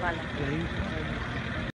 Vale.